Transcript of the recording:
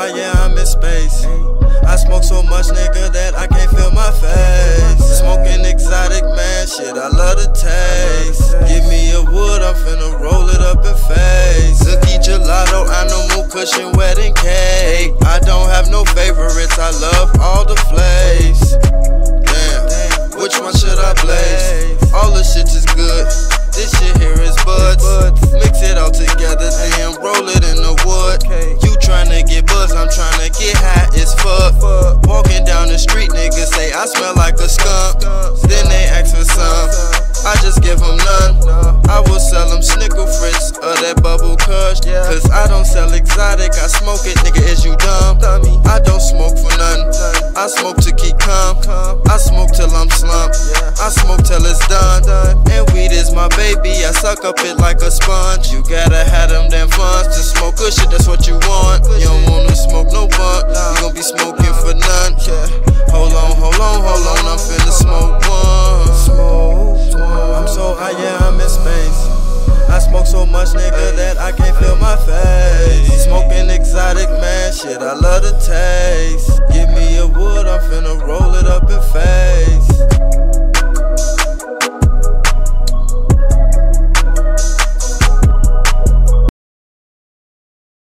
high, yeah, I'm in space. I smoke so much, nigga, that I can't feel my face. Smoking exotic, man, shit, I love the taste. Give me a wood, I'm finna roll it up in face. Cookie gelato, animal cushion, wedding cake. I don't have no favorites, I love all the flavors. Damn, which one should I blaze? All the shit is good. A skunk. Then they ask for some. I just give them none. I will sell them snickle fritz or that bubble kush. Cause I don't sell exotic, I smoke it, nigga. Is you dumb? I don't smoke for none. I smoke to keep calm. I smoke till I'm slumped. I smoke till it's done. And weed is my baby, I suck up it like a sponge. You gotta have them damn funds shit, I love the taste.